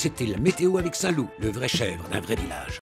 C'était la météo avec Saint-Loup, le vrai chèvre d'un vrai village.